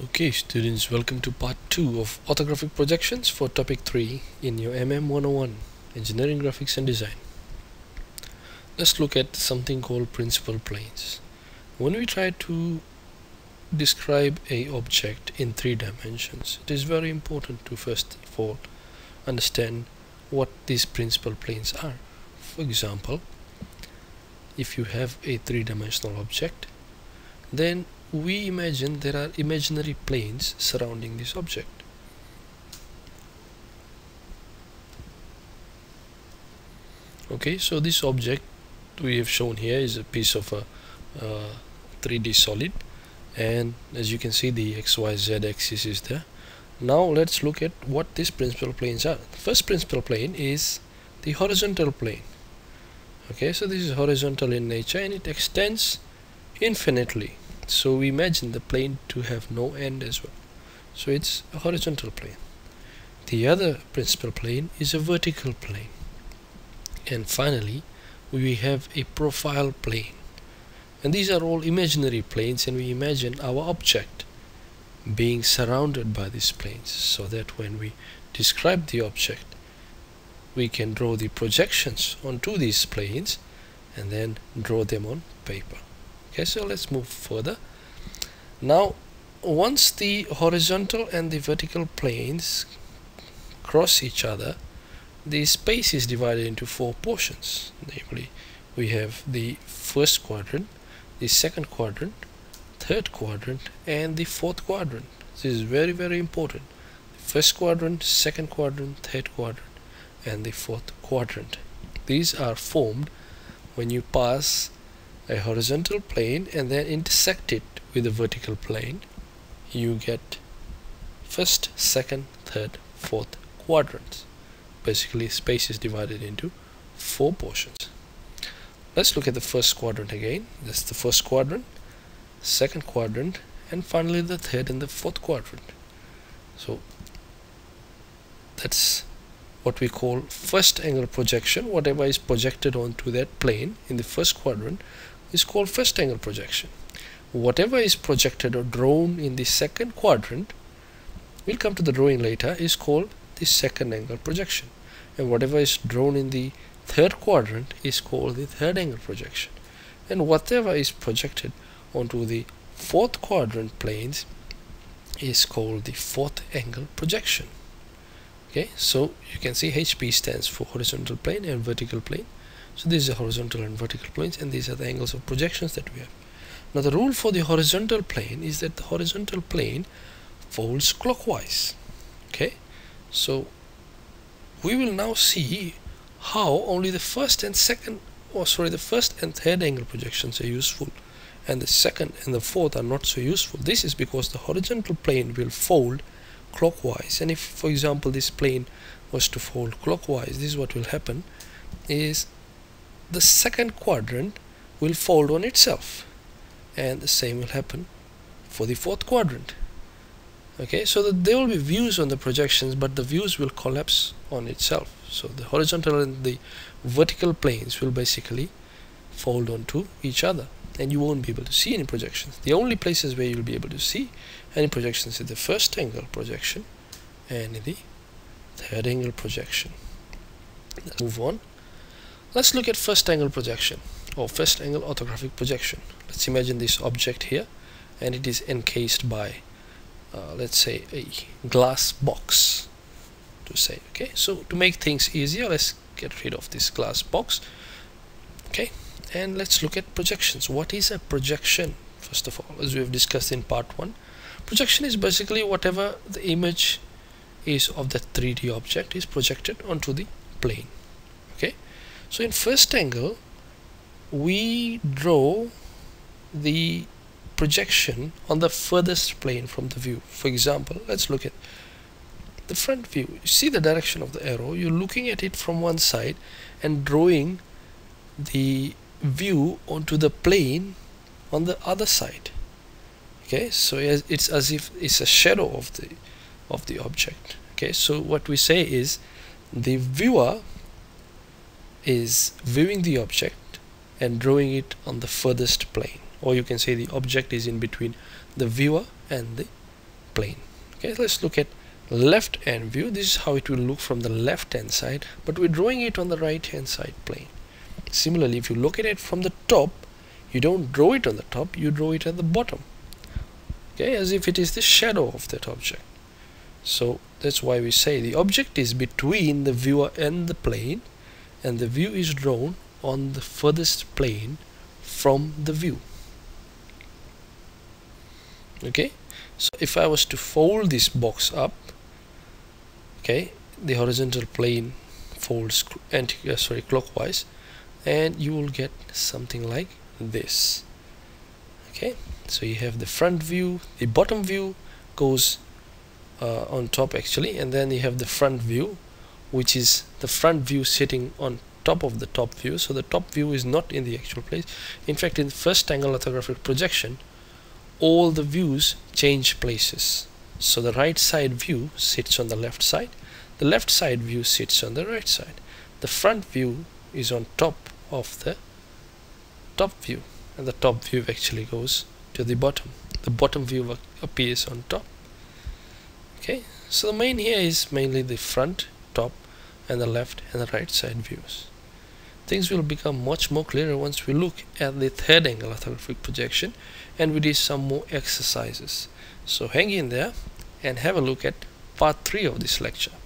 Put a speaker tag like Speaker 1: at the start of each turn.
Speaker 1: Okay students, welcome to part 2 of orthographic projections for topic 3 in your MM 101 Engineering Graphics and Design. Let's look at something called principal planes. When we try to describe a object in three dimensions, it is very important to first of all understand what these principal planes are. For example, if you have a three-dimensional object, then we imagine there are imaginary planes surrounding this object. Okay, so this object we have shown here is a piece of a uh, 3D solid and as you can see the XYZ axis is there. Now let's look at what these principal planes are. The first principal plane is the horizontal plane. Okay, so this is horizontal in nature and it extends infinitely so we imagine the plane to have no end as well. So it's a horizontal plane. The other principal plane is a vertical plane. And finally we have a profile plane. And these are all imaginary planes and we imagine our object being surrounded by these planes so that when we describe the object we can draw the projections onto these planes and then draw them on paper okay so let's move further. Now once the horizontal and the vertical planes cross each other the space is divided into four portions. Namely we have the first quadrant the second quadrant third quadrant and the fourth quadrant. This is very very important. First quadrant second quadrant third quadrant and the fourth quadrant. These are formed when you pass a horizontal plane and then intersect it with a vertical plane. You get first second third fourth quadrants. Basically space is divided into four portions. Let's look at the first quadrant again. That's the first quadrant second quadrant and finally the third and the fourth quadrant. So that's what we call first angle projection. Whatever is projected onto that plane in the first quadrant is called first angle projection. Whatever is projected or drawn in the second quadrant, we'll come to the drawing later, is called the second angle projection. And whatever is drawn in the third quadrant is called the third angle projection. And whatever is projected onto the fourth quadrant planes is called the fourth angle projection. Okay, so you can see HP stands for horizontal plane and vertical plane so these are horizontal and vertical planes and these are the angles of projections that we have. Now the rule for the horizontal plane is that the horizontal plane folds clockwise. Okay, so we will now see how only the first and second or oh, sorry the first and third angle projections are useful and the second and the fourth are not so useful. This is because the horizontal plane will fold clockwise and if for example this plane was to fold clockwise this is what will happen is the second quadrant will fold on itself. And the same will happen for the fourth quadrant. Okay so that there will be views on the projections but the views will collapse on itself. So the horizontal and the vertical planes will basically fold onto each other. And you won't be able to see any projections. The only places where you'll be able to see any projections is the first angle projection and the third angle projection. Let's move on Let's look at first angle projection or first angle orthographic projection. Let's imagine this object here and it is encased by uh, let's say a glass box to say okay? So to make things easier let's get rid of this glass box okay? And let's look at projections. What is a projection first of all as we have discussed in part 1 projection is basically whatever the image is of the 3D object is projected onto the plane so in first angle we draw the projection on the furthest plane from the view. For example let's look at the front view. You see the direction of the arrow. You're looking at it from one side and drawing the view onto the plane on the other side. Okay so it's as if it's a shadow of the of the object. Okay so what we say is the viewer is viewing the object and drawing it on the furthest plane. Or you can say the object is in between the viewer and the plane. Okay let's look at left hand view. This is how it will look from the left hand side but we're drawing it on the right hand side plane. Similarly if you look at it from the top you don't draw it on the top you draw it at the bottom. Okay as if it is the shadow of that object. So that's why we say the object is between the viewer and the plane and the view is drawn on the furthest plane from the view. Okay? So if I was to fold this box up okay the horizontal plane folds anti uh, sorry clockwise and you will get something like this. Okay? So you have the front view the bottom view goes uh, on top actually and then you have the front view which is the front view sitting on top of the top view. So the top view is not in the actual place. In fact in first angle orthographic projection all the views change places. So the right side view sits on the left side. The left side view sits on the right side. The front view is on top of the top view and the top view actually goes to the bottom. The bottom view appears on top. Okay? So the main here is mainly the front and the left and the right side views. Things will become much more clearer once we look at the third angle orthographic projection and we do some more exercises. So hang in there and have a look at part 3 of this lecture